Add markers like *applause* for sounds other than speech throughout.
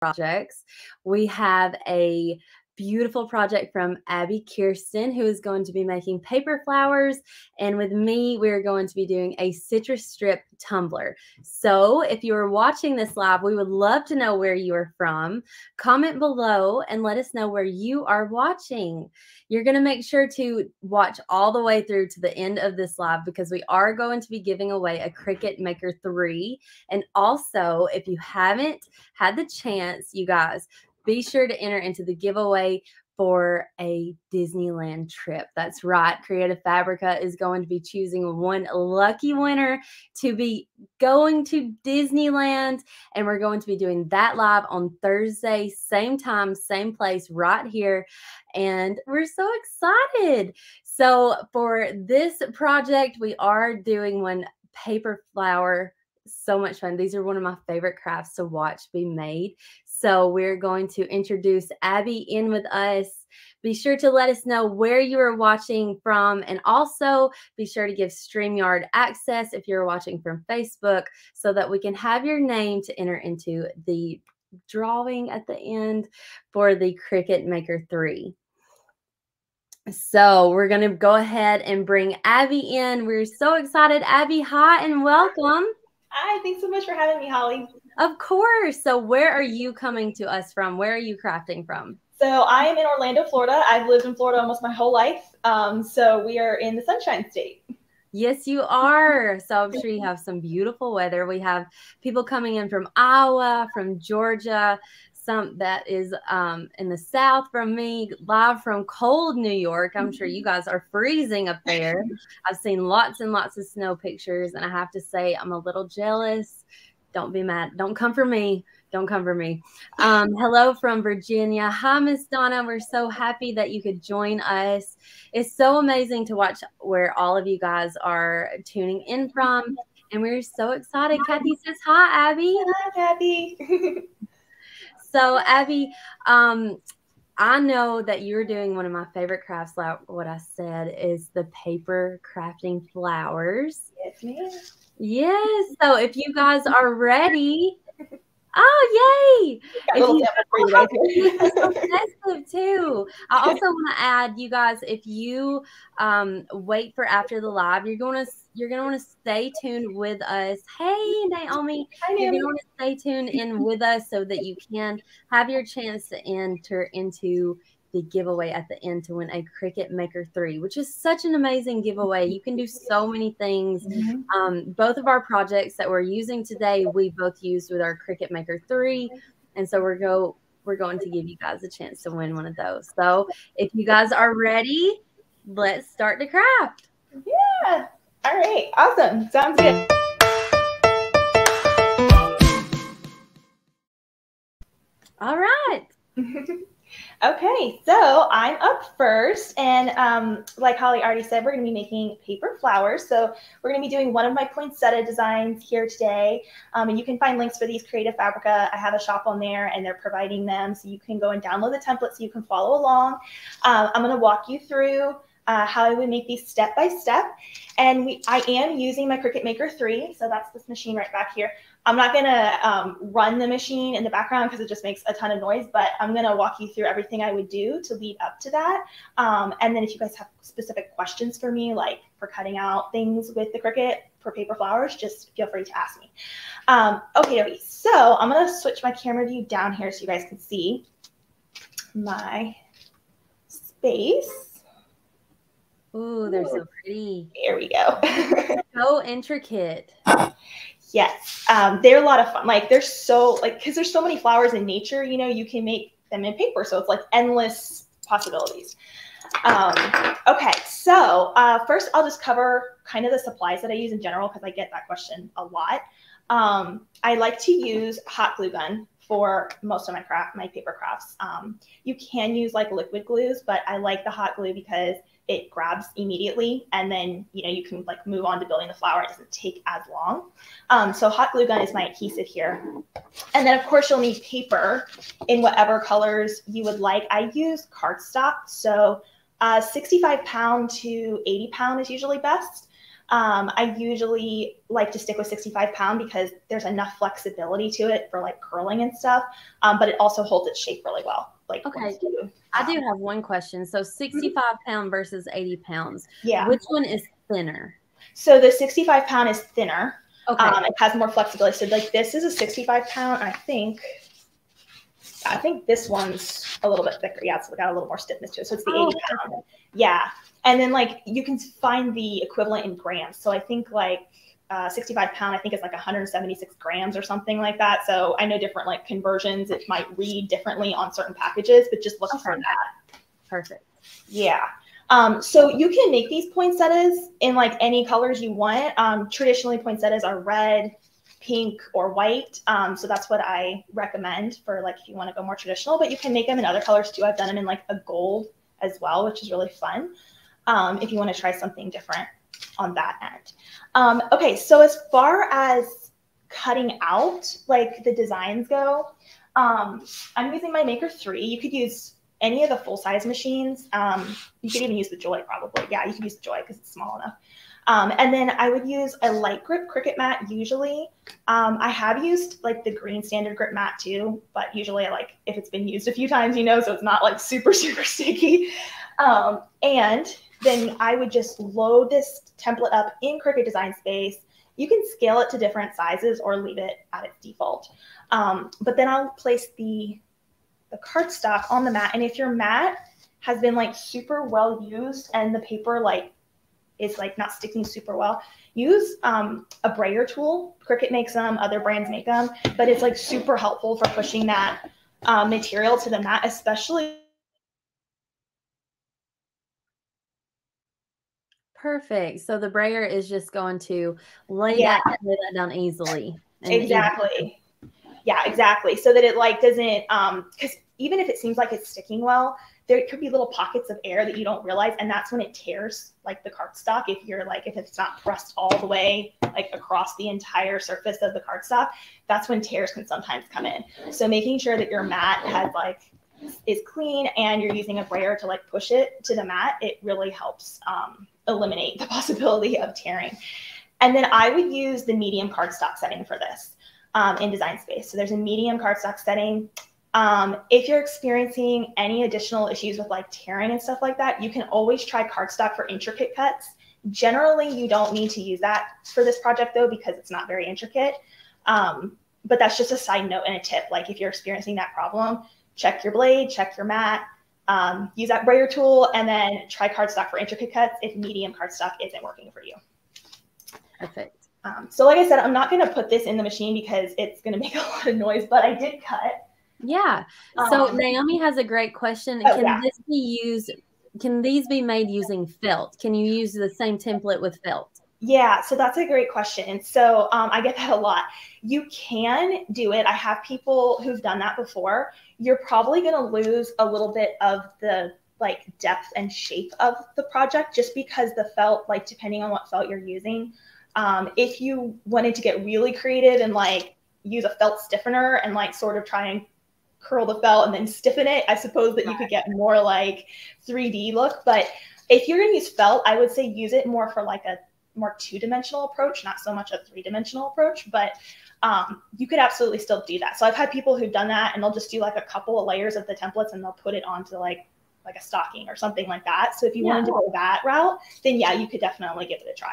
projects. We have a beautiful project from Abbi Kirsten, who is going to be making paper flowers. And with me, we're going to be doing a Citristrip tumbler. So if you are watching this live, we would love to know where you are from. Comment below and let us know where you are watching. You're going to make sure to watch all the way through to the end of this live because we are going to be giving away a Cricut Maker 3. And also, if you haven't had the chance, you guys, be sure to enter into the giveaway for a Disneyland trip. That's right. Creative Fabrica is going to be choosing one lucky winner to be going to Disneyland. And we're going to be doing that live on Thursday, same time, same place, right here. And we're so excited. So, for this project, we are doing one paper flower so much fun. These are one of my favorite crafts to watch be made. So we're going to introduce Abbi in with us. Be sure to let us know where you are watching from, and also be sure to give StreamYard access if you're watching from Facebook so that we can have your name to enter into the drawing at the end for the Cricut Maker 3. So we're going to go ahead and bring Abbi in. We're so excited. Abbi, hi and welcome. Hi, thanks so much for having me, Holli. Of course. So, where are you coming to us from? Where are you crafting from? So, I am in Orlando, Florida. I've lived in Florida almost my whole life. Um, so, we are in the Sunshine State. Yes, you are. So I'm sure you have some beautiful weather. We have people coming in from Iowa, from Georgia, some that is um, in the south from me, live from cold New York. I'm sure you guys are freezing up there. *laughs* I've seen lots and lots of snow pictures, and I have to say, I'm a little jealous. Don't be mad. Don't come for me. Don't come for me. Um, hello from Virginia. Hi, Miss Donna. We're so happy that you could join us. It's so amazing to watch where all of you guys are tuning in from. And we're so excited. Kathy says hi, Abbi. Hi, Kathy. *laughs* so, Abbi, um, I know that you're doing one of my favorite crafts, like what I said, is the paper crafting flowers. Yes, ma'am. Yes. So if you guys are ready, oh yay! If you, oh, too. I *laughs* also want to add, you guys, if you um, wait for after the live, you're going to you're going to want to stay tuned with us. Hey, Naomi, Hi, you're going to want to stay tuned in with us so that you can have your chance to enter into the giveaway at the end to win a Cricut Maker 3, which is such an amazing giveaway. You can do so many things. Mm-hmm. Um, both of our projects that we're using today, we both used with our Cricut Maker 3. And so we're go we're going to give you guys a chance to win one of those. So if you guys are ready, let's start the craft. Yeah. All right. Awesome. Sounds good. All right. *laughs* Okay, so I'm up first, and um, like Holli already said, we're going to be making paper flowers. So we're going to be doing one of my poinsettia designs here today, um, and you can find links for these Creative Fabrica. I have a shop on there, and they're providing them, so you can go and download the template so you can follow along. Um, I'm going to walk you through uh, how I would make these step by step, and we I am using my Cricut Maker 3, so that's this machine right back here. I'm not gonna um, run the machine in the background because it just makes a ton of noise, but I'm gonna walk you through everything I would do to lead up to that. Um, and then if you guys have specific questions for me, like for cutting out things with the Cricut for paper flowers, just feel free to ask me. Um, okay, okay, so I'm gonna switch my camera view down here so you guys can see my space. Ooh, they're Ooh. so pretty. There we go. *laughs* so intricate. Yes, um, they're a lot of fun. Like they're so like because there's so many flowers in nature. You know, you can make them in paper, so it's like endless possibilities. Um, okay, so uh, first I'll just cover kind of the supplies that I use in general because I get that question a lot. Um, I like to use hot glue gun for most of my craft, my paper crafts. Um, you can use like liquid glues, but I like the hot glue because it grabs immediately and then you know you can like move on to building the flower. It doesn't take as long. Um, so hot glue gun is my adhesive here. And then of course you'll need paper in whatever colors you would like. I use cardstock so uh, 65 pound to 80 pound is usually best. Um, I usually like to stick with 65 pound because there's enough flexibility to it for like curling and stuff, um, but it also holds its shape really well. Like okay, I do have one question. So 65 pound versus 80 pounds. Yeah. Which one is thinner? So the 65 pound is thinner. Okay. Um, it has more flexibility. So like this is a 65 pound. I think I think this one's a little bit thicker. Yeah, it's got a little more stiffness to it. So it's the oh, 80 pound. Yeah. And then like you can find the equivalent in grams. So I think like uh, 65 pound, I think is like 176 grams or something like that. So I know different like conversions. It might read differently on certain packages, but just look okay. for that. Perfect. Yeah. Um, so you can make these poinsettias in like any colors you want. Um, traditionally, poinsettias are red, pink, or white. Um, so that's what I recommend for like if you want to go more traditional. But you can make them in other colors too. I've done them in like a gold as well, which is really fun. Um, if you want to try something different on that end. Um, okay, so as far as cutting out like the designs go, um, I'm using my Maker 3. You could use any of the full size machines. Um, you could even use the Joy probably. Yeah, you could use the Joy because it's small enough. Um, and then I would use a light grip Cricut mat usually. Um, I have used like the green standard grip mat too, but usually like if it's been used a few times, you know, so it's not like super, *laughs* super sticky. Um, and then I would just load this template up in Cricut Design Space. You can scale it to different sizes or leave it at its default. Um, but then I'll place the the cardstock on the mat. And if your mat has been like super well used and the paper like is like not sticking super well, use um, a brayer tool. Cricut makes them, other brands make them, but it's like super helpful for pushing that uh, material to the mat, especially. Perfect. So the brayer is just going to lay, yeah. that, lay that down easily. Exactly. Easily yeah exactly so that it like doesn't um because even if it seems like it's sticking well there could be little pockets of air that you don't realize and that's when it tears like the cardstock if you're like if it's not pressed all the way like across the entire surface of the cardstock that's when tears can sometimes come in so making sure that your mat has like is clean and you're using a brayer to like push it to the mat it really helps um, eliminate the *laughs* possibility of tearing and then i would use the medium cardstock setting for this um, in design space. So there's a medium cardstock setting. Um, if you're experiencing any additional issues with like tearing and stuff like that, you can always try cardstock for intricate cuts. Generally, you don't need to use that for this project though, because it's not very intricate. Um, but that's just a side note and a tip. Like if you're experiencing that problem, check your blade, check your mat, um, use that brayer tool, and then try cardstock for intricate cuts if medium cardstock isn't working for you. Perfect. Um, so like I said, I'm not going to put this in the machine because it's going *laughs* to make a lot of noise, but I did cut. Yeah. So um, Naomi has a great question. Oh, can yeah. this be used? Can these be made using felt? Can you use the same template with felt? Yeah, so that's a great question. So um, I get that a lot. You can do it. I have people who've done that before. You're probably going to lose a little bit of the like depth and shape of the project just because the felt, like depending on what felt you're using, um, if you wanted to get really creative and like use a felt stiffener and like sort of try and curl the felt and then stiffen it, I suppose that you could get more like 3D look. But if you're going to use felt, I would say use it more for like a more two dimensional approach, not so much a three dimensional approach. But um, you could absolutely still do that. So I've had people who've done that and they'll just do like a couple of layers of the templates and they'll put it onto like like a stocking or something like that. So if you yeah. wanted to go that route, then yeah, you could definitely give it a try.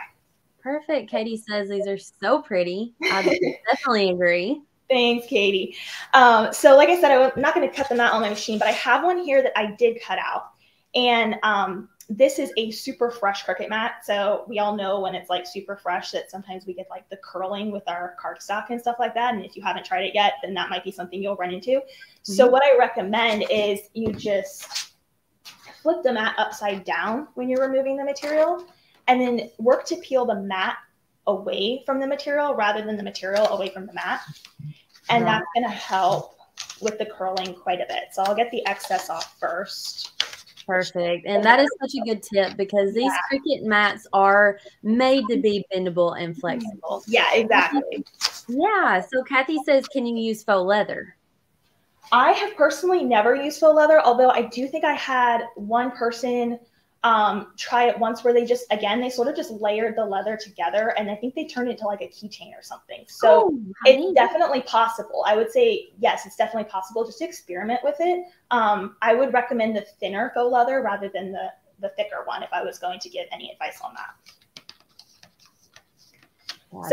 Perfect. Katie says these are so pretty. I definitely agree. Thanks, Katie. Um, so, like I said, I'm not going to cut them out on my machine, but I have one here that I did cut out. And um, this is a super fresh Cricut mat. So we all know when it's like super fresh that sometimes we get like the curling with our cardstock and stuff like that. And if you haven't tried it yet, then that might be something you'll run into. Mm-hmm. So what I recommend is you just flip the mat upside down when you're removing the material and then work to peel the mat away from the material rather than the material away from the mat. And that's going to help with the curling quite a bit. So I'll get the excess off first. Perfect. And that is such a good tip because these yeah. Cricut mats are made to be bendable and mm-hmm. flexible. Yeah, exactly. Yeah. So Kathy says, can you use faux leather? I have personally never used faux leather, although I do think I had one person um, try it once where they just again they sort of just layered the leather together and I think they turned it into like a keychain or something. So Oh, it's definitely possible. I would say yes, it's definitely possible. Just experiment with it. Um, I would recommend the thinner faux leather rather than the the thicker one if I was going to give any advice on that.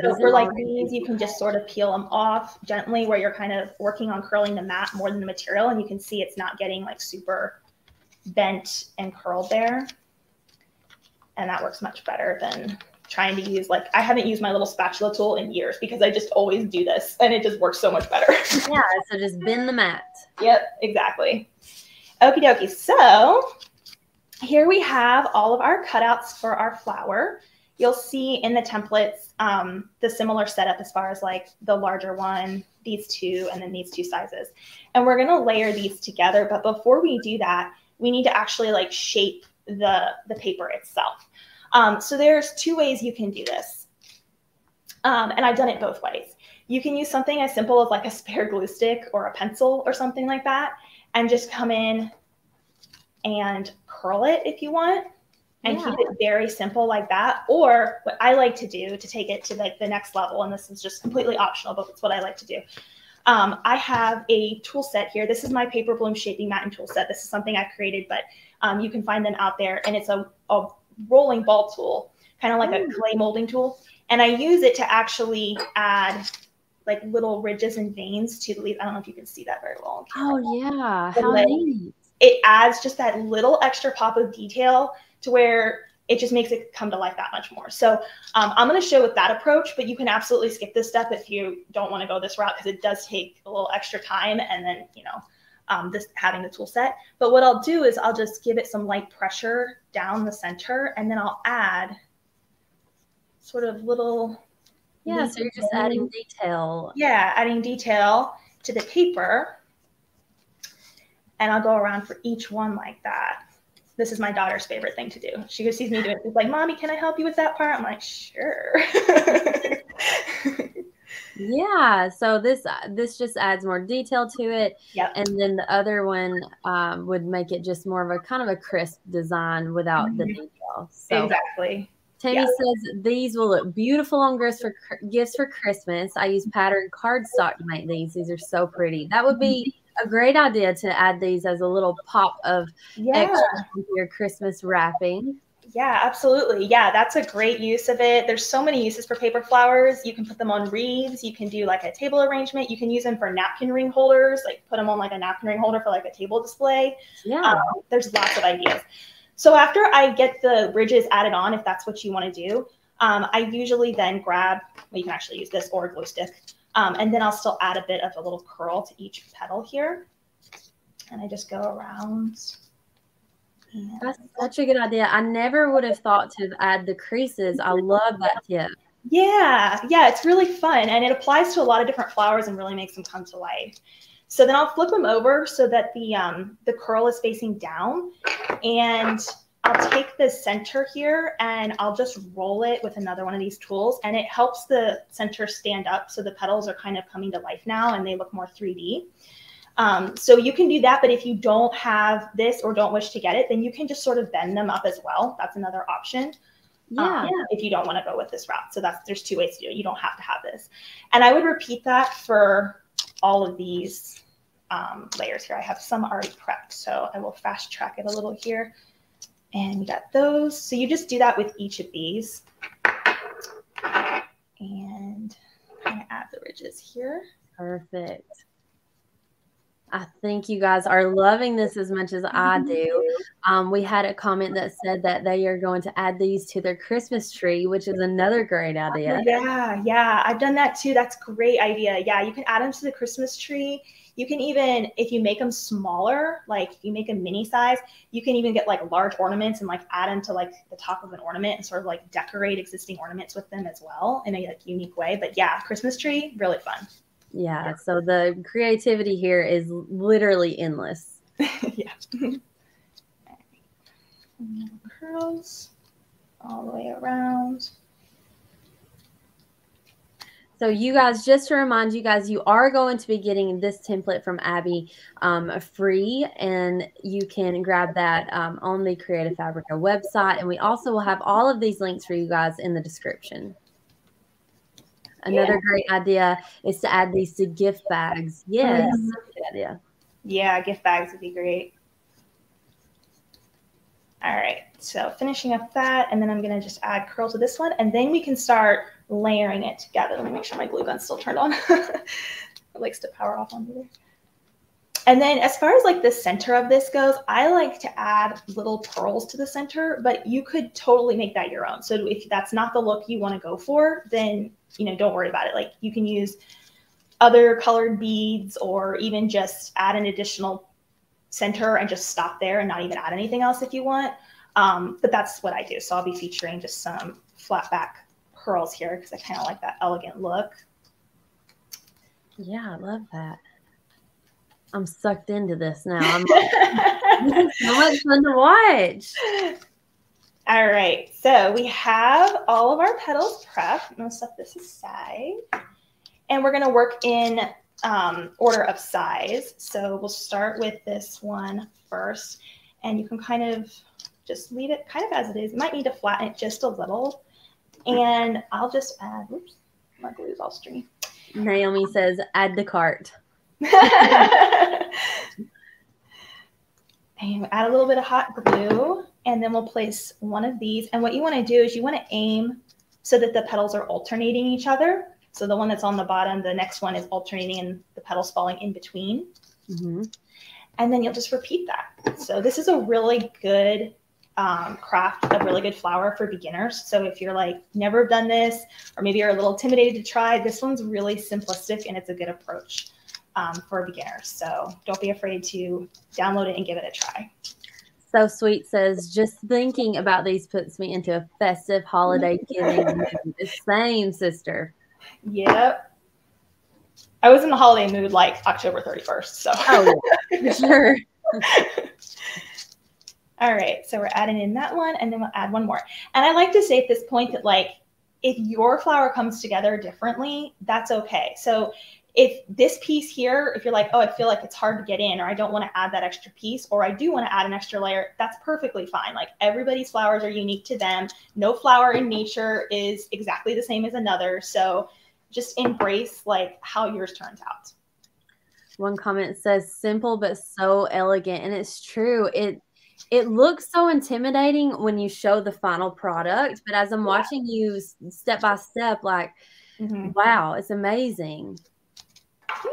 So for like these, you can just sort of peel them off gently where you're kind of working on curling the mat more than the material. And you can see it's not getting like super bent and curled there. And that works much better than trying to use like, I haven't used my little spatula tool in years because I just always do this and it just works so much better. *laughs* yeah, so just bend the mat. Yep, exactly. Okie dokie. So here we have all of our cutouts for our flower. You'll see in the templates um, the similar setup as far as like the larger one, these two, and then these two sizes. And we're gonna layer these together. But before we do that, we need to actually like shape the, the paper itself. Um, so there's two ways you can do this. Um, and I've done it both ways. You can use something as simple as like a spare glue stick or a pencil or something like that, and just come in and curl it if you want and Yeah. keep it very simple like that. Or what I like to do to take it to like the next level, and this is just completely optional, but it's what I like to do. Um, I have a tool set here. This is my paper bloom shaping mat and tool set. This is something I created, but um, you can find them out there. And it's a, a rolling ball tool, kind of like a clay molding tool. And I use it to actually add like little ridges and veins to the leaf. I don't know if you can see that very well. Oh yeah, The how lid. neat. it adds just that little extra pop of detail to where it just makes it come to life that much more. So um, I'm going to show with that approach, but you can absolutely skip this step if you don't want to go this route because it does take a little extra time and then, you know, um, this having the tool set. But what I'll do is I'll just give it some light pressure down the center and then I'll add sort of little. Yeah, so you're just adding detail. Yeah, adding detail to the paper. And I'll go around for each one like that. This is my daughter's favorite thing to do. She just sees me do it. She's like, Mommy, can I help you with that part? I'm like, sure. *laughs* Yeah, so this uh, this just adds more detail to it, yep. and then the other one um, would make it just more of a kind of a crisp design without the Mhm. detail. So Exactly. Tammy Yeah. says these will look beautiful on gifts for gifts for Christmas. I use patterned cardstock to make these. These are so pretty. That would be a great idea to add these as a little pop of Yeah. extra your Christmas wrapping. Yeah, absolutely. Yeah, that's a great use of it. There's so many uses for paper flowers. You can put them on wreaths. You can do like a table arrangement. You can use them for napkin ring holders, like put them on like a napkin ring holder for like a table display. Yeah. Um, there's lots of ideas. So after I get the ridges added on, if that's what you want to do, um, I usually then grab, well, you can actually use this or a glue stick, um, and then I'll still add a bit of a little curl to each petal here. And I just go around. That's such a good idea. I never would have thought to add the creases. I love that tip. Yeah, yeah, it's really fun and it applies to a lot of different flowers and really makes them come to life. So then I'll flip them over so that the um, the curl is facing down, and I'll take the center here and I'll just roll it with another one of these tools, and it helps the center stand up so the petals are kind of coming to life now and they look more 3D. Um, so you can do that, but if you don't have this or don't wish to get it, then you can just sort of bend them up as well. That's another option Yeah. um, if you don't want to go with this route. So that's there's two ways to do it. You don't have to have this. And I would repeat that for all of these um, layers here. I have some already prepped, so I will fast track it a little here. And you got those. So you just do that with each of these. And kind of add the ridges here. Perfect. I think you guys are loving this as much as I do. Um, we had a comment that said that they are going to add these to their Christmas tree, which is another great idea. Yeah, yeah, I've done that too. That's a great idea. Yeah, you can add them to the Christmas tree. You can even, if you make them smaller, like if you make a mini size, you can even get like large ornaments and like add them to like the top of an ornament and sort of like decorate existing ornaments with them as well in a like unique way. But yeah, Christmas tree, really fun. Yeah. So the creativity here is literally endless. *laughs* yeah. *laughs* Curls all the way around. So you guys, just to remind you guys, you are going to be getting this template from Abbi um, free, and you can grab that um, on the Creative Fabrica website. And we also will have all of these links for you guys in the description. Another yeah. great idea is to add these to gift bags. Yes, mm-hmm. good idea. Yeah, gift bags would be great. All right, so finishing up that, and then I'm gonna just add curl to this one, and then we can start layering it together. Let me make sure my glue gun's still turned on. *laughs* it likes to power off on me there. And then as far as like the center of this goes, I like to add little pearls to the center, but you could totally make that your own. So if that's not the look you want to go for, then, you know, don't worry about it. Like you can use other colored beads or even just add an additional center and just stop there and not even add anything else if you want. Um, but that's what I do. So I'll be featuring just some flat back pearls here because I kind of like that elegant look. Yeah, I love that. I'm sucked into this now. I'm like, *laughs* *laughs* so much fun to watch. All right, so we have all of our petals prepped. I'm gonna set this aside. And we're gonna work in um, order of size. So we'll start with this one first. And you can kind of just leave it kind of as it is. You might need to flatten it just a little. And I'll just add, oops, my glue's all stringy. Naomi says, add to cart. And add a little bit of hot glue. And then we'll place one of these. And what you want to do is you want to aim so that the petals are alternating each other. So the one that's on the bottom, the next one is alternating and the petals falling in between. Mm-hmm. And then you'll just repeat that. So this is a really good um, craft a really good flower for beginners. So if you're like never done this, or maybe you're a little intimidated to try, this one's really simplistic and it's a good approach um, for beginners. So don't be afraid to download it and give it a try. So sweet says, just thinking about these puts me into a festive holiday *laughs* giving Same, sister. Yep. I was in the holiday mood like October 31st. So, oh, yeah, sure. *laughs* All right, so we're adding in that one and then we'll add one more. And I like to say at this point that like, if your flower comes together differently, that's okay. So if this piece here, if you're like, oh, I feel like it's hard to get in, or I don't want to add that extra piece, or I do want to add an extra layer, that's perfectly fine. Like everybody's flowers are unique to them. No flower in nature is exactly the same as another. So just embrace like how yours turns out. One comment says simple but so elegant. And it's true. It it looks so intimidating when you show the final product, but as I'm watching you step by step, like, mm-hmm. wow, it's amazing.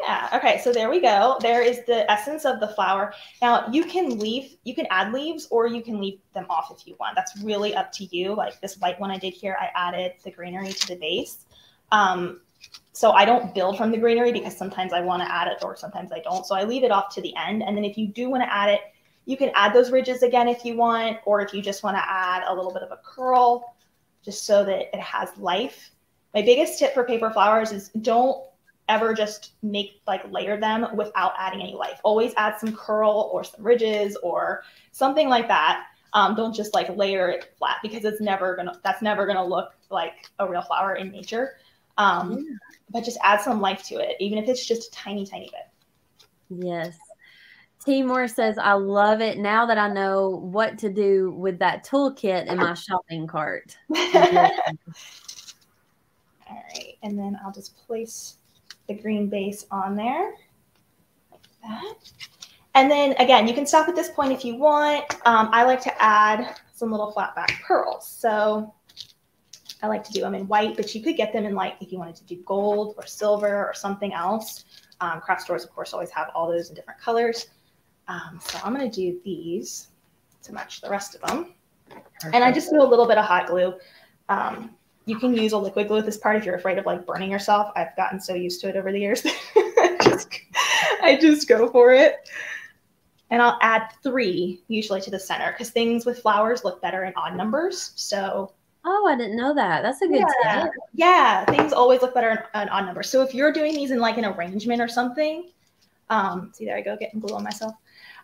Yeah. Okay. So there we go. There is the essence of the flower. Now you can leave, you can add leaves or you can leave them off if you want. That's really up to you. Like this white one I did here, I added the greenery to the base. Um, so I don't build from the greenery because sometimes I want to add it or sometimes I don't. So I leave it off to the end. And then if you do want to add it, you can add those ridges again if you want, or if you just want to add a little bit of a curl just so that it has life. My biggest tip for paper flowers is don't ever just make like layer them without adding any life. Always add some curl or some ridges or something like that. Um, don't just like layer it flat because it's never gonna that's never gonna look like a real flower in nature. Um, yeah. But just add some life to it, even if it's just a tiny, tiny bit. Yes. Timor says, I love it now that I know what to do with that toolkit in my shopping cart. *laughs* All right. And then I'll just place the green base on there like that. And then again, you can stop at this point if you want. Um, I like to add some little flat back pearls. So I like to do them in white, but you could get them in like if you wanted to do gold or silver or something else. Um, craft stores, of course, always have all those in different colors. Um, so I'm going to do these to match the rest of them. Perfect. And I just do a little bit of hot glue. Um, you can use a liquid glue at this part if you're afraid of like burning yourself. I've gotten so used to it over the years. *laughs* just, I just go for it. And I'll add three usually to the center because things with flowers look better in odd numbers. So Oh, I didn't know that. That's a good yeah. tip. Yeah, things always look better in an odd number. So if you're doing these in like an arrangement or something, um, see there I go getting glue on myself.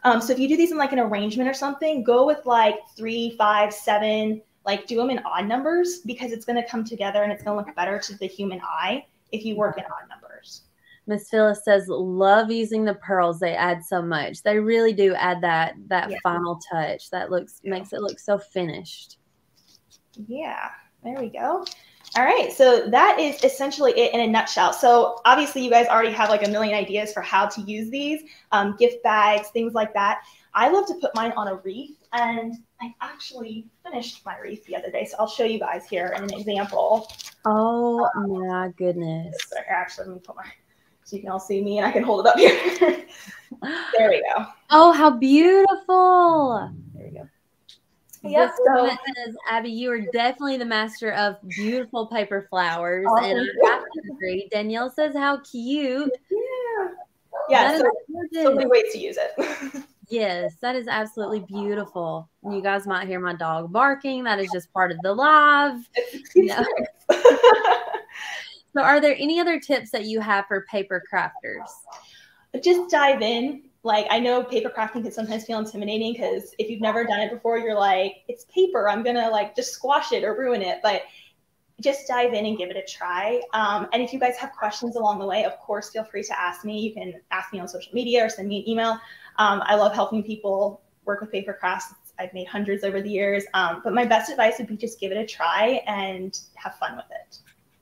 Um, so if you do these in like an arrangement or something, go with like three, five, seven, like do them in odd numbers because it's going to come together and it's going to look better to the human eye if you work in odd numbers. Miss Phyllis says, "Love using the pearls. They add so much. They really do add that that yeah. final touch. That looks yeah. makes it look so finished." Yeah, there we go. All right, so that is essentially it in a nutshell. So obviously, you guys already have like a million ideas for how to use these um, gift bags, things like that. I love to put mine on a wreath, and I actually finished my wreath the other day. So I'll show you guys here an example. Oh um, my goodness! Actually, let me put my so you can all see me, and I can hold it up here. *laughs* there we go. Oh, how beautiful! There we go. Yep. So, says, Abbi, you are definitely the master of beautiful paper flowers. Oh, and I have to agree. Danielle says, how cute. Yeah. Yeah. So, so many ways to use it. *laughs* yes, that is absolutely beautiful. You guys might hear my dog barking. That is just part of the live. *laughs* so, are there any other tips that you have for paper crafters? Just dive in like I know paper crafting can sometimes feel intimidating because if you've never done it before, you're like, it's paper. I'm gonna like just squash it or ruin it. But just dive in and give it a try. Um, and if you guys have questions along the way, of course, feel free to ask me. You can ask me on social media or send me an email. Um, I love helping people work with paper crafts. I've made hundreds over the years. Um, but my best advice would be just give it a try and have fun with it.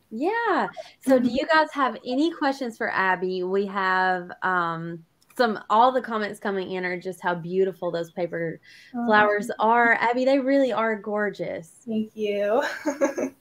Yeah. So, do you guys have any questions for Abbi? We have um, some all the comments coming in are just how beautiful those paper flowers are. Abbi, they really are gorgeous. Thank you. *laughs*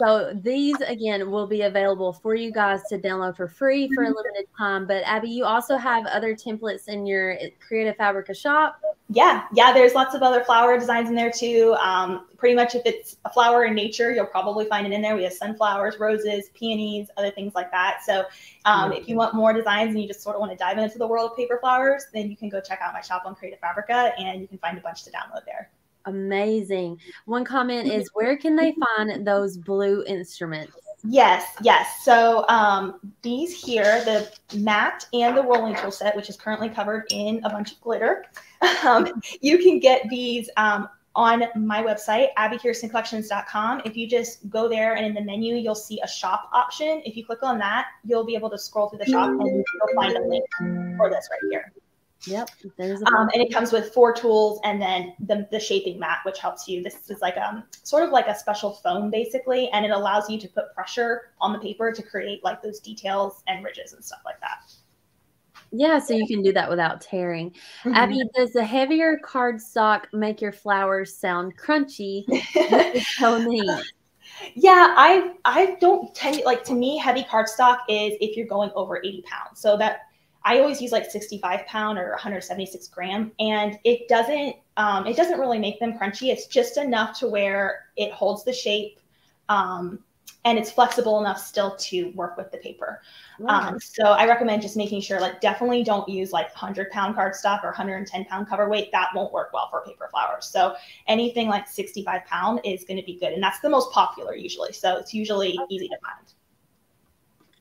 so these again will be available for you guys to download for free for a mm-hmm. limited time. But Abbi, you also have other templates in your Creative Fabrica shop. Yeah, yeah, there's lots of other flower designs in there too. Um, pretty much if it's a flower in nature, you'll probably find it in there. We have sunflowers, roses, peonies, other things like that. So um, if you want more designs and you just sort of want to dive into the world of paper flowers, then you can go check out my shop on Creative Fabrica and you can find a bunch to download there. Amazing. One comment is *laughs* where can they find those blue instruments? Yes, yes. So um, these here, the mat and the rolling tool set, which is currently covered in a bunch of glitter, *laughs* um, you can get these um, on my website, abbikirstencollections.com. If you just go there and in the menu, you'll see a shop option. If you click on that, you'll be able to scroll through the shop and you'll find a link for this right here. Yep. There's um, and it comes with four tools and then the, the shaping mat, which helps you. This is like um sort of like a special foam basically, and it allows you to put pressure on the paper to create like those details and ridges and stuff like that. Yeah, so you can do that without tearing. Mm-hmm. Abbi, does the heavier cardstock make your flowers sound crunchy? so *laughs* neat. Yeah, I I don't tend to, like to me heavy cardstock is if you're going over 80 pounds. So that I always use like 65 pound or 176 gram, and it doesn't um, it doesn't really make them crunchy. It's just enough to where it holds the shape, um, and it's flexible enough still to work with the paper. Wow. Um, so I recommend just making sure like definitely don't use like 100 pound cardstock or 110 pound cover weight. That won't work well for paper flowers. So anything like 65 pound is going to be good, and that's the most popular usually. So it's usually okay. easy to find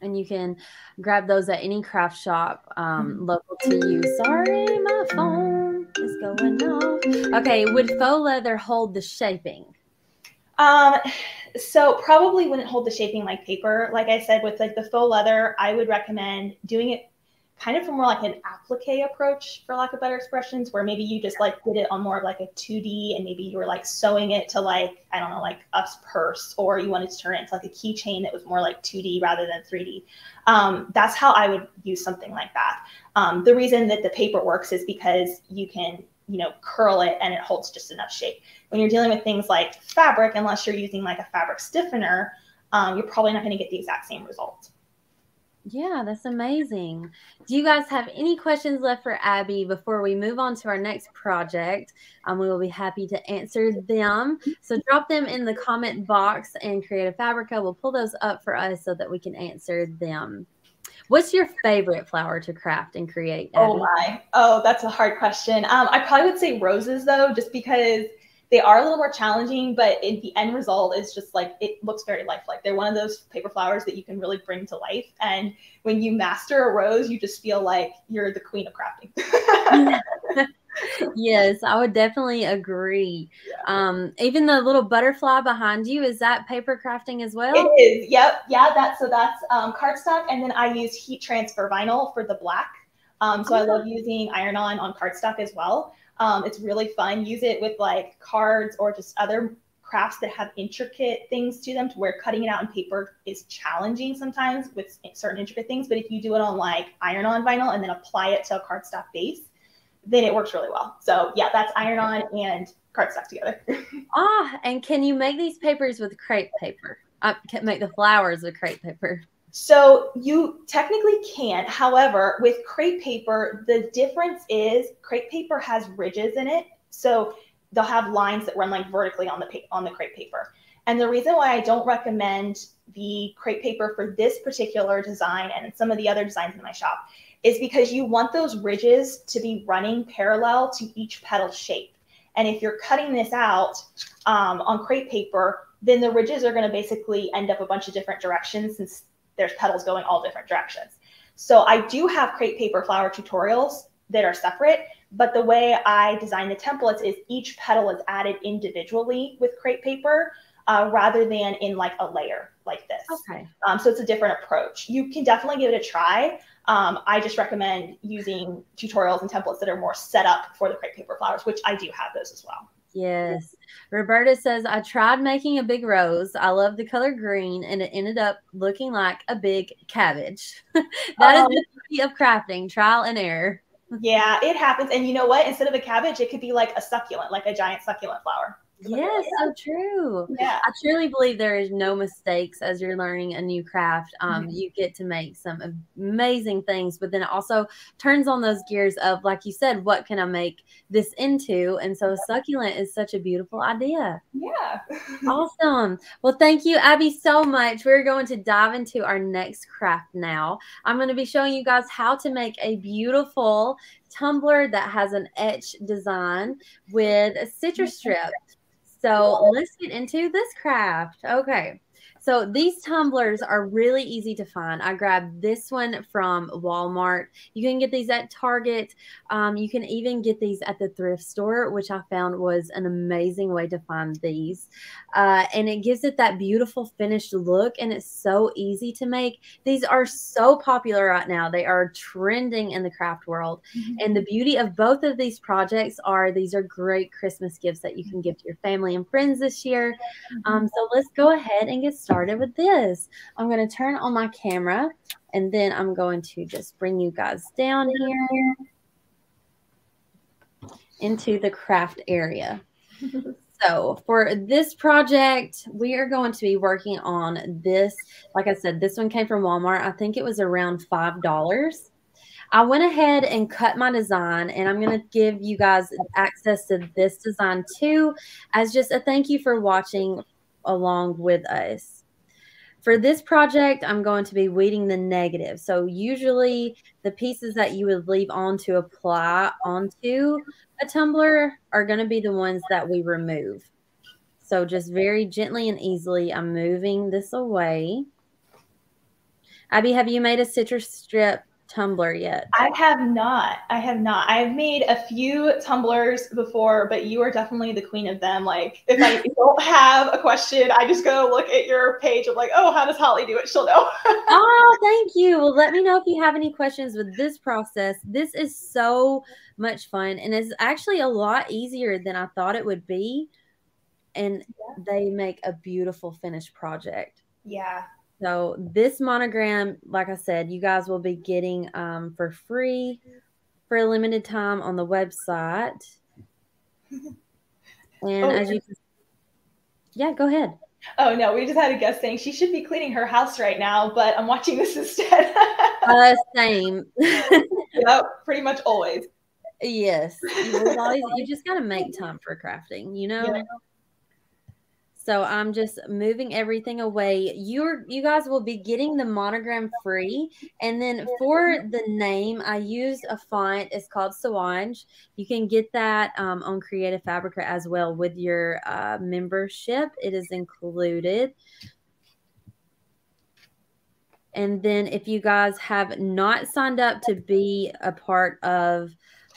and you can grab those at any craft shop um, mm-hmm. local to you. Sorry, my phone is going off. Okay, would faux leather hold the shaping? Um, so probably wouldn't hold the shaping like paper. Like I said, with like the faux leather, I would recommend doing it kind of more like an applique approach, for lack of better expressions, where maybe you just like did it on more of like a 2D and maybe you were like sewing it to like, I don't know, like a purse, or you wanted to turn it into like a keychain that was more like 2D rather than 3D. Um, that's how I would use something like that. Um, the reason that the paper works is because you can, you know, curl it and it holds just enough shape. When you're dealing with things like fabric, unless you're using like a fabric stiffener, um, you're probably not going to get the exact same result. Yeah, that's amazing. Do you guys have any questions left for Abbi before we move on to our next project? Um, we will be happy to answer them. So drop them in the comment box and Creative Fabrica will pull those up for us so that we can answer them. What's your favorite flower to craft and create? Oh, Abbi? Oh my! Oh, that's a hard question. Um, I probably would say roses though, just because they are a little more challenging, but in the end result is just like it looks very lifelike. They're one of those paper flowers that you can really bring to life. And when you master a rose, you just feel like you're the queen of crafting. *laughs* yes, I would definitely agree. Yeah. Um, even the little butterfly behind you, is that paper crafting as well? It is. Yep. Yeah, that's so that's um, cardstock. And then I use heat transfer vinyl for the black. Um, so I love using iron on on cardstock as well. Um, it's really fun. Use it with like cards or just other crafts that have intricate things to them to where cutting it out in paper is challenging sometimes with certain intricate things. But if you do it on like iron on vinyl and then apply it to a cardstock base, then it works really well. So yeah, that's iron on and cardstock together. *laughs* ah, and can you make these papers with crepe paper? I can make the flowers with crepe paper. So you technically can't. However, with crepe paper, the difference is crepe paper has ridges in it. So they'll have lines that run like vertically on the on the crepe paper. And the reason why I don't recommend the crepe paper for this particular design and some of the other designs in my shop is because you want those ridges to be running parallel to each petal shape. And if you're cutting this out um, on crepe paper, then the ridges are going to basically end up a bunch of different directions since there's petals going all different directions. So I do have crepe paper flower tutorials that are separate, but the way I design the templates is each petal is added individually with crepe paper uh, rather than in like a layer like this. Okay. Um, so it's a different approach. You can definitely give it a try. Um, I just recommend using tutorials and templates that are more set up for the crepe paper flowers, which I do have those as well. Yes. Roberta says, I tried making a big rose. I love the color green, and it ended up looking like a big cabbage. *laughs* that is oh. the beauty of crafting, trial and error. yeah, it happens. And you know what? Instead of a cabbage, it could be like a succulent, like a giant succulent flower. Yes, so true. Yeah. I truly believe there is no mistakes as you're learning a new craft. Um, mm-hmm. You get to make some amazing things, but then it also turns on those gears of, like you said, what can I make this into? And so succulent is such a beautiful idea. Yeah. *laughs* awesome. Well, thank you, Abbi, so much. We're going to dive into our next craft now. I'm going to be showing you guys how to make a beautiful tumbler that has an etch design with a citrus *laughs* strip. So let's get into this craft. Okay. So these tumblers are really easy to find. I grabbed this one from Walmart. You can get these at Target. Um, you can even get these at the thrift store, which I found was an amazing way to find these. Uh, and it gives it that beautiful finished look, and it's so easy to make. These are so popular right now. They are trending in the craft world. Mm-hmm. And the beauty of both of these projects are these are great Christmas gifts that you can give to your family and friends this year. Um, mm-hmm. so let's go ahead and get started started with this. I'm going to turn on my camera and then I'm going to just bring you guys down here into the craft area. *laughs* so for this project, we are going to be working on this. Like I said, this one came from Walmart. I think it was around $5. I went ahead and cut my design and I'm going to give you guys access to this design too as just a thank you for watching along with us. For this project, I'm going to be weeding the negative. So usually the pieces that you would leave on to apply onto a tumbler are going to be the ones that we remove. So just very gently and easily, I'm moving this away. Abbi, have you made a Citristrip tumbler yet? I have not. I have not. I've made a few tumblers before, but you are definitely the queen of them. Like, if I *laughs* don't have a question, I just go look at your page of like, oh, how does Holli do it? She'll know. *laughs* oh, thank you. Well, let me know if you have any questions with this process. This is so much fun and it's actually a lot easier than I thought it would be. And yeah. they make a beautiful finished project. Yeah, so this monogram, like I said, you guys will be getting um, for free for a limited time on the website. *laughs* And oh, as you, yeah, go ahead. Oh no, we just had a guest saying she should be cleaning her house right now, but I'm watching this *laughs* instead. uh, same. *laughs* yep, pretty much always. Yes, you, always, you just got to make time for crafting, you know. Yeah. So I'm just moving everything away. You're you guys will be getting the monogram free. And then for the name, I used a font. It's called Swange. You can get that um, on Creative Fabrica as well with your uh, membership. It is included. And then if you guys have not signed up to be a part of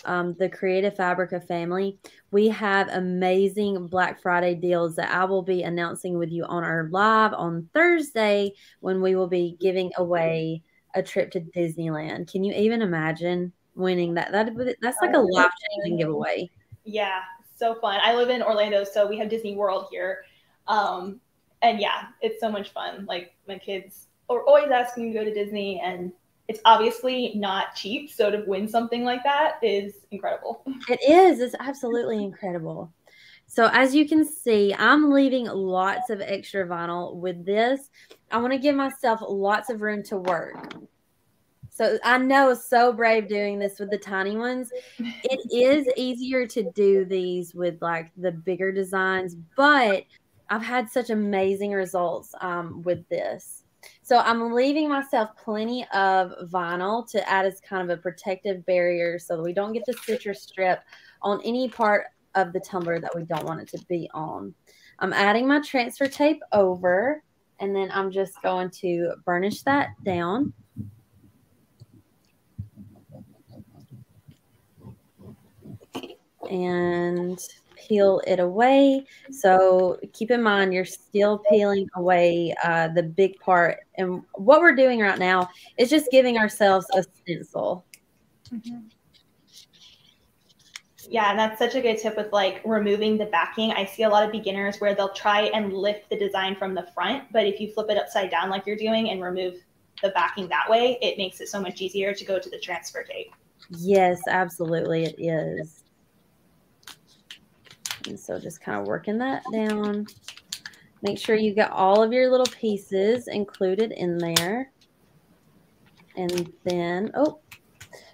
um, the Creative Fabrica family, we have amazing Black Friday deals that I will be announcing with you on our live on Thursday when we will be giving away a trip to Disneyland. Can you even imagine winning that? That that's like a life changing giveaway. Yeah, so fun. I live in Orlando, so we have Disney World here. Um, and yeah, it's so much fun. Like my kids are always asking to go to Disney, and it's obviously not cheap. So to win something like that is incredible. It is. It's absolutely incredible. So as you can see, I'm leaving lots of extra vinyl with this. I want to give myself lots of room to work. So I know so brave doing this with the tiny ones. It is easier to do these with like the bigger designs, but I've had such amazing results um, with this. So I'm leaving myself plenty of vinyl to add as kind of a protective barrier so that we don't get the Citristrip on any part of the tumbler that we don't want it to be on. I'm adding my transfer tape over and then I'm just going to burnish that down. And peel it away. So keep in mind, you're still peeling away uh, the big part. And what we're doing right now is just giving ourselves a stencil. Mm-hmm. Yeah, and that's such a good tip with like removing the backing. I see a lot of beginners where they'll try and lift the design from the front, but if you flip it upside down like you're doing and remove the backing that way, it makes it so much easier to go to the transfer tape. Yes, absolutely, it is. And so just kind of working that down. Make sure you get all of your little pieces included in there. And then, oh,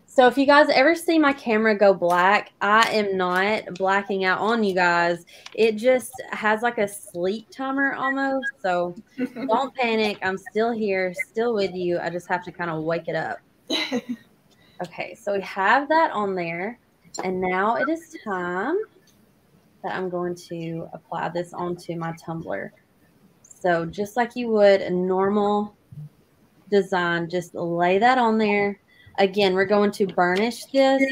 so if you guys ever see my camera go black, I am not blacking out on you guys. It just has like a sleep timer almost. So *laughs* don't panic. I'm still here, still with you. I just have to kind of wake it up. *laughs* Okay, so we have that on there. And now it is time that I'm going to apply this onto my tumbler. So just like you would a normal design, just lay that on there. Again, we're going to burnish this.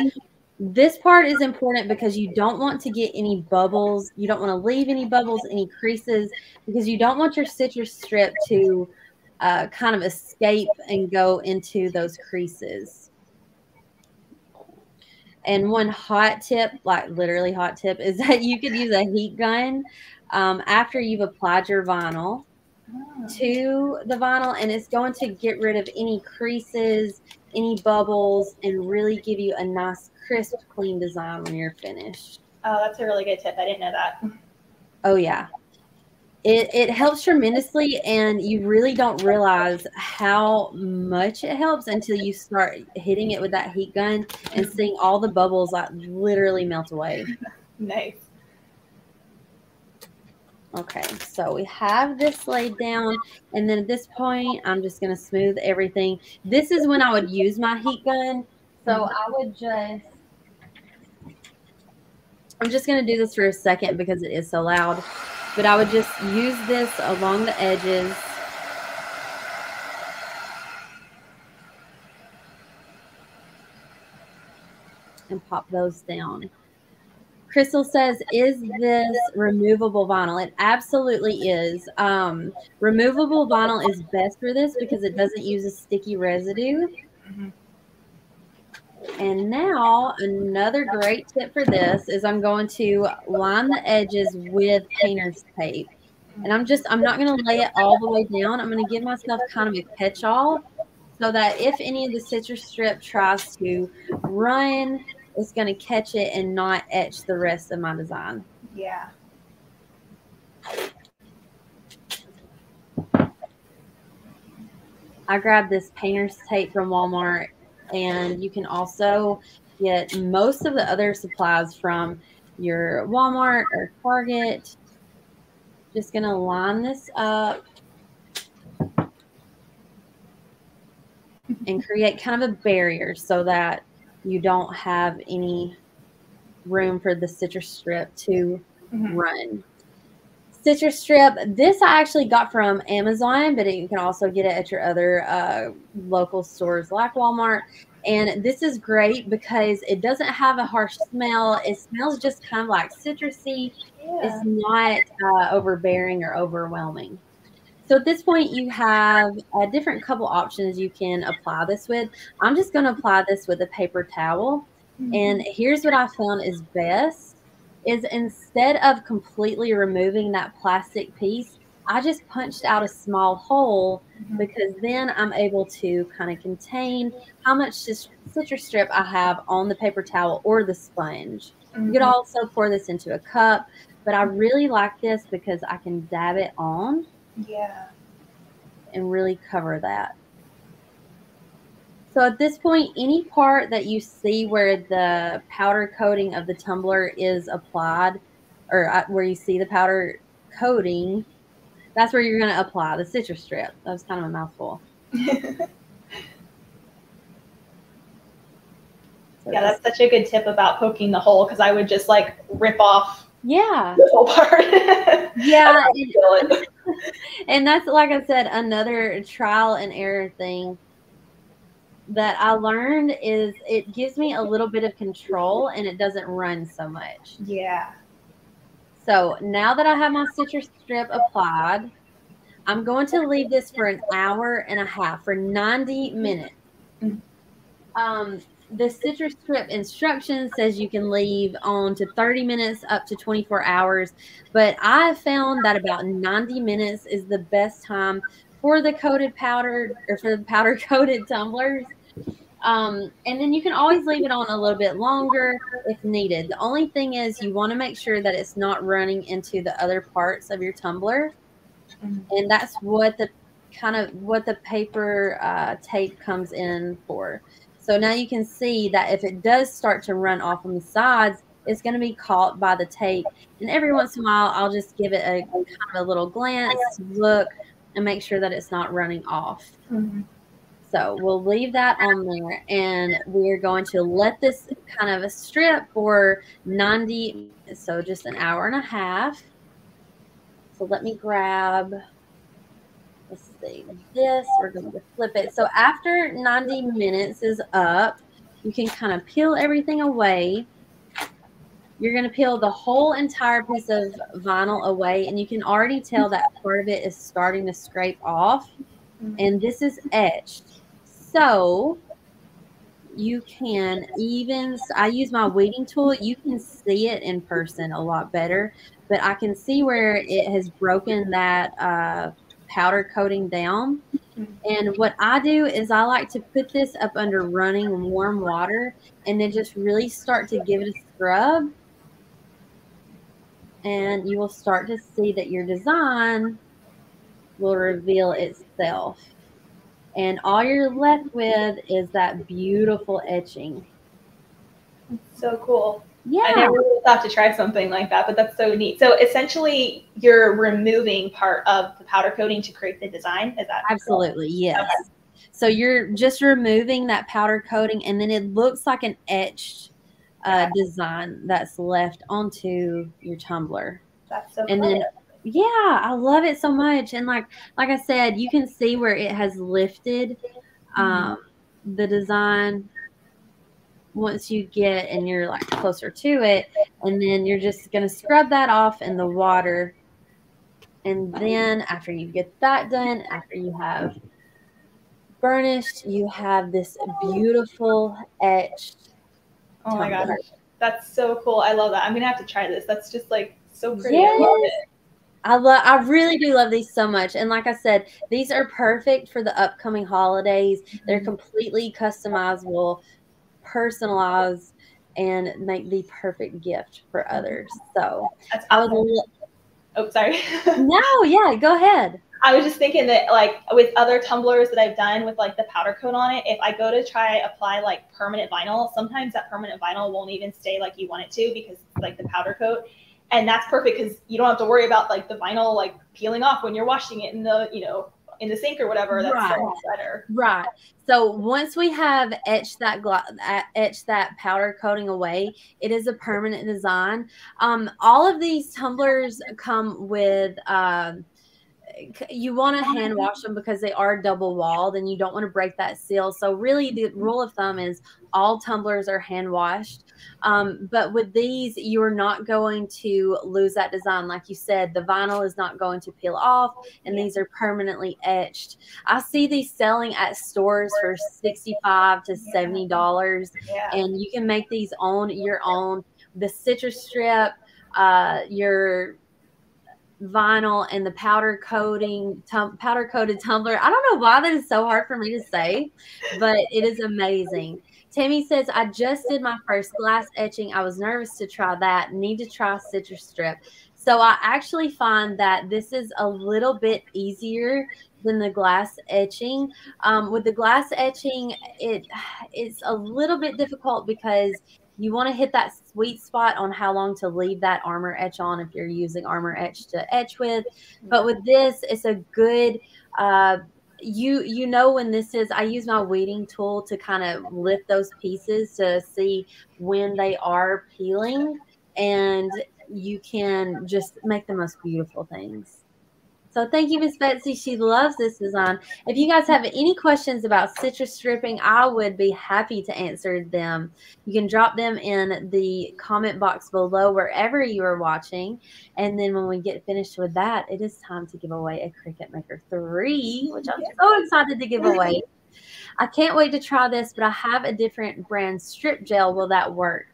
This part is important because you don't want to get any bubbles. You don't want to leave any bubbles, any creases, because you don't want your Citristrip to uh, kind of escape and go into those creases. And one hot tip, like literally hot tip, is that you could use a heat gun um, after you've applied your vinyl oh. to the vinyl, and it's going to get rid of any creases, any bubbles, and really give you a nice, crisp, clean design when you're finished. Oh, that's a really good tip. I didn't know that. Oh, yeah it, it helps tremendously and you really don't realize how much it helps until you start hitting it with that heat gun and seeing all the bubbles like literally melt away. Nice. Okay so we have this laid down and then at this point i'm just going to smooth everything. This is when i would use my heat gun so mm-hmm. i would just i'm just going to do this for a second because it is so loud but I would just use this along the edges. And pop those down. Crystal says, is this removable vinyl? It absolutely is. Um, removable vinyl is best for this because it doesn't use a sticky residue. Mm -hmm. And now another great tip for this is I'm going to line the edges with painter's tape. And I'm just, I'm not going to lay it all the way down. I'm going to give myself kind of a catch-all so that if any of the Citristrip tries to run, it's going to catch it and not etch the rest of my design. Yeah. I grabbed this painter's tape from Walmart and you can also get most of the other supplies from your Walmart or Target. Just going to line this up and create kind of a barrier so that you don't have any room for the Citristrip to mm-hmm. run Citristrip. This I actually got from Amazon, but you can also get it at your other uh, local stores like Walmart. And this is great because it doesn't have a harsh smell. It smells just kind of like citrusy. Yeah. It's not uh, overbearing or overwhelming. So at this point, you have a different couple options you can apply this with. I'm just going to apply this with a paper towel. Mm-hmm. And here's what I found is best is instead of completely removing that plastic piece, I just punched out a small hole mm-hmm. because then I'm able to kind of contain how much Citristrip I have on the paper towel or the sponge. Mm-hmm. You could mm-hmm. also pour this into a cup, but I really like this because I can dab it on. Yeah. And really cover that. So at this point, any part that you see where the powder coating of the tumbler is applied, or uh, where you see the powder coating, that's where you're going to apply the Citristrip. That was kind of a mouthful. *laughs* yeah, that's such a good tip about poking the hole because I would just like rip off yeah the whole part. *laughs* yeah, and, *laughs* and that's like I said, another trial and error thing that I learned is it gives me a little bit of control and it doesn't run so much. Yeah. So now that I have my citrus strip applied, I'm going to leave this for an hour and a half, for 90 minutes. Um, the Citristrip instruction says you can leave on to 30 minutes up to 24 hours, but I found that about 90 minutes is the best time for the coated powder or for the powder *laughs* coated tumblers. Um, and then you can always leave it on a little bit longer if needed. The only thing is you want to make sure that it's not running into the other parts of your tumbler. Mm-hmm. And that's what the kind of what the paper uh, tape comes in for. So now you can see that if it does start to run off on the sides, it's going to be caught by the tape. And every once in a while, I'll just give it a kind of a little glance, look, and make sure that it's not running off. Mm-hmm. So we'll leave that on there and we're going to let this kind of a strip for 90, so just an hour and a half. So let me grab, let's see, this, we're going to flip it. So after 90 minutes is up, you can kind of peel everything away. You're going to peel the whole entire piece of vinyl away and you can already tell that part of it is starting to scrape off. Mm-hmm. And this is etched. So you can even, I use my weeding tool. You can see it in person a lot better, but I can see where it has broken that uh, powder coating down. And what I do is I like to put this up under running warm water and then just really start to give it a scrub. And you will start to see that your design will reveal itself and all you're left with is that beautiful etching. So cool. Yeah. I never really thought to try something like that, but that's so neat. So essentially, you're removing part of the powder coating to create the design. Is that absolutely cool? yes? Okay. So you're just removing that powder coating, and then it looks like an etched uh, design that's left onto your tumbler. That's so. And cool. then yeah i love it so much and like like i said you can see where it has lifted mm-hmm. um mm-hmm. the design once you get and you're like closer to it and then you're just going to scrub that off in the water and then after you get that done after you have burnished you have this beautiful etched oh my gosh that's so cool i love that i'm gonna have to try this that's just like so pretty yes. i love it I love I really do love these so much. And like I said, these are perfect for the upcoming holidays. They're mm-hmm. completely customizable, personalized, and make the perfect gift for others. So That's I would lo- Oh, sorry. *laughs* no, yeah, go ahead. I was just thinking that like with other tumblers that I've done with like the powder coat on it, if I go to try apply like permanent vinyl, sometimes that permanent vinyl won't even stay like you want it to because like the powder coat and that's perfect because you don't have to worry about like the vinyl like peeling off when you're washing it in the you know in the sink or whatever. That's right. so better. Right. So once we have etched that glo- etched that powder coating away, it is a permanent design. Um, all of these tumblers come with. Um, you want to hand wash them because they are double walled and you don't want to break that seal. So really the rule of thumb is all tumblers are hand washed. Um, but with these, you're not going to lose that design. Like you said, the vinyl is not going to peel off and these are permanently etched. I see these selling at stores for 65 to $70 yeah. and you can make these on your own. The Citristrip, uh, your vinyl and the powder coating tum- powder coated tumbler. I don't know why that is so hard for me to say, but it is amazing. Tammy says, I just did my first glass etching. I was nervous to try that. Need to try Citristrip. So I actually find that this is a little bit easier than the glass etching. Um, with the glass etching, it it's a little bit difficult because you want to hit that sweet spot on how long to leave that armor etch on if you're using armor etch to etch with. But with this, it's a good uh, you you know when this is i use my weeding tool to kind of lift those pieces to see when they are peeling and you can just make the most beautiful things so thank you, Miss Betsy. She loves this design. If you guys have any questions about citrus stripping, I would be happy to answer them. You can drop them in the comment box below wherever you are watching. And then when we get finished with that, it is time to give away a Cricut Maker 3, which I'm so excited to give away. I can't wait to try this, but I have a different brand strip gel. Will that work?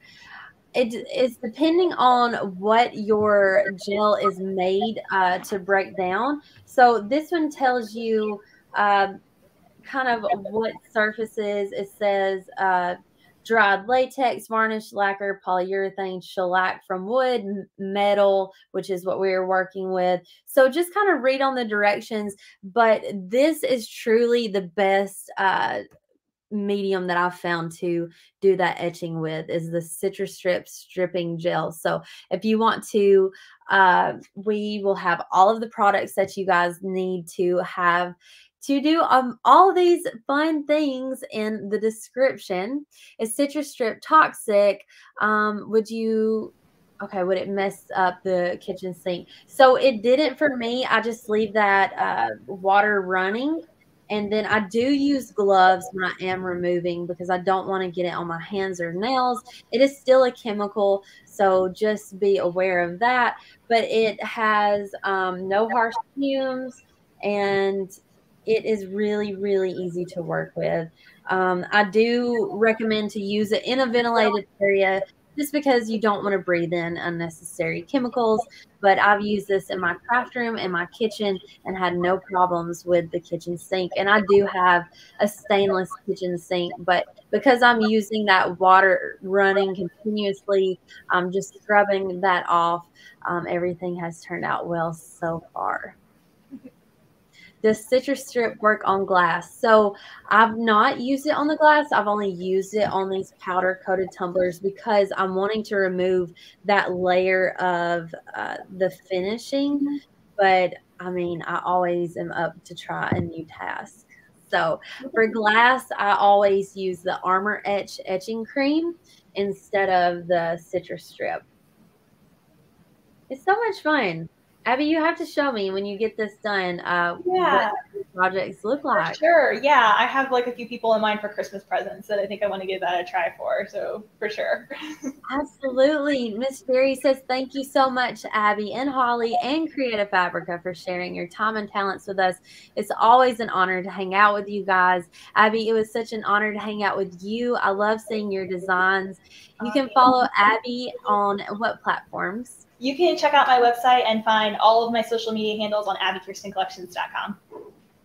It is depending on what your gel is made uh, to break down. So this one tells you uh, kind of what surfaces. It says uh, dried latex, varnish, lacquer, polyurethane, shellac from wood, metal, which is what we are working with. So just kind of read on the directions. But this is truly the best uh, medium that I've found to do that etching with is the Citristrip stripping gel. So if you want to, uh, we will have all of the products that you guys need to have to do um, all these fun things in the description. Is Citristrip toxic? Um, would you okay would it mess up the kitchen sink so it didn't for me i just leave that uh, water running and then I do use gloves when I am removing because I don't want to get it on my hands or nails. It is still a chemical, so just be aware of that. But it has um, no harsh fumes and it is really, really easy to work with. Um, I do recommend to use it in a ventilated area just because you don't want to breathe in unnecessary chemicals. But I've used this in my craft room and my kitchen and had no problems with the kitchen sink. And I do have a stainless kitchen sink, but because I'm using that water running continuously, I'm just scrubbing that off. Um, everything has turned out well so far does Citristrip work on glass? So I've not used it on the glass. I've only used it on these powder coated tumblers because I'm wanting to remove that layer of uh, the finishing. But I mean, I always am up to try a new task. So for glass, I always use the Armor Etch etching cream instead of the Citristrip. It's so much fun. Abbi, you have to show me when you get this done. Uh, yeah. projects look like. For sure. Yeah, I have like a few people in mind for Christmas presents that I think I want to give that a try for. So for sure. *laughs* Absolutely. Miss Jerry says thank you so much, Abbi and Holli and Creative Fabrica for sharing your time and talents with us. It's always an honor to hang out with you guys. Abbi, it was such an honor to hang out with you. I love seeing your designs. You can follow Abbi on what platforms? You can check out my website and find all of my social media handles on abbikirstencollections.com.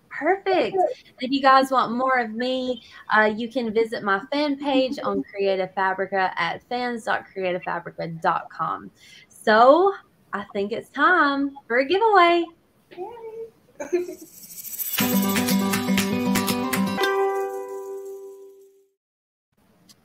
Perfect. If you guys want more of me, uh, you can visit my fan page on Creative Fabrica at fans.creativefabrica.com. So I think it's time for a giveaway. *laughs*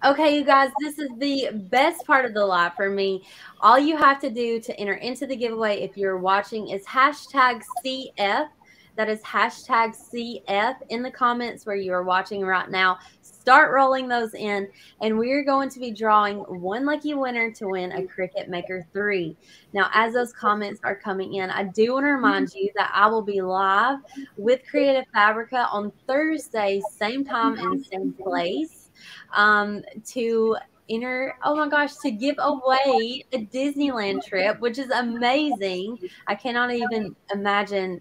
Okay, you guys, this is the best part of the live for me. All you have to do to enter into the giveaway if you're watching is hashtag CF. That is hashtag CF in the comments where you are watching right now. start rolling those in, and we're going to be drawing one lucky winner to win a Cricut Maker 3. Now, as those comments are coming in, I do want to remind you that I will be live with Creative Fabrica on Thursday, same time and same place, um, to enter oh my gosh to give away a disneyland trip which is amazing. I cannot even imagine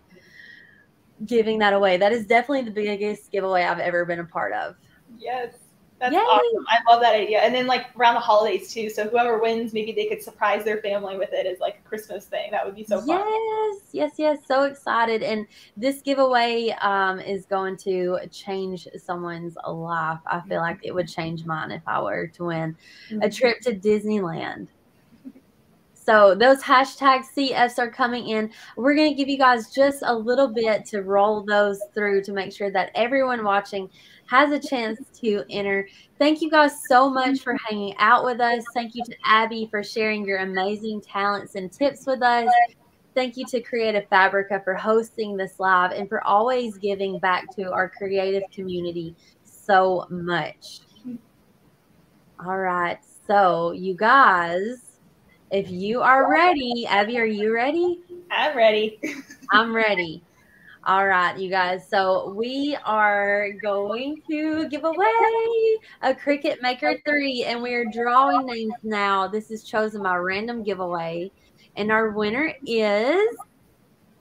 giving that away. That is definitely the biggest giveaway i've ever been a part of. Yes that's Yay. awesome. I love that idea. And then like around the holidays too. So whoever wins, maybe they could surprise their family with it as like a Christmas thing. That would be so fun. Yes, yes, yes. So excited. And this giveaway um, is going to change someone's life. I feel like it would change mine if I were to win mm-hmm. a trip to Disneyland. So those hashtag CFs are coming in. We're going to give you guys just a little bit to roll those through to make sure that everyone watching has a chance to enter. Thank you guys so much for hanging out with us. Thank you to Abbi for sharing your amazing talents and tips with us. Thank you to Creative Fabrica for hosting this live and for always giving back to our creative community so much. All right. So, you guys, if you are ready, Abbi, are you ready? I'm ready. I'm ready. All right, you guys. So we are going to give away a Cricut Maker 3, and we are drawing names now. This is chosen by random giveaway. And our winner is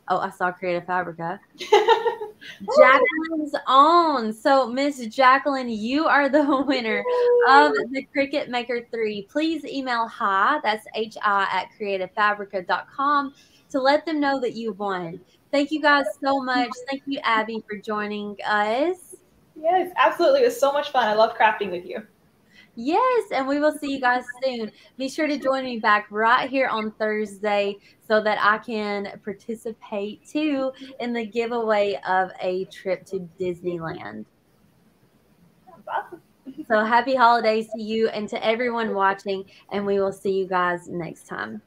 Oh, I saw Creative Fabrica. *laughs* Jacqueline's on. So, Miss Jacqueline, you are the *laughs* winner of the Cricut Maker 3. Please email hi, that's hi at creativefabrica.com to let them know that you've won. Thank you guys so much. Thank you, Abbi, for joining us. Yes, absolutely. It was so much fun. I love crafting with you. Yes, and we will see you guys soon. Be sure to join me back right here on Thursday so that I can participate too in the giveaway of a trip to Disneyland. So happy holidays to you and to everyone watching, and we will see you guys next time.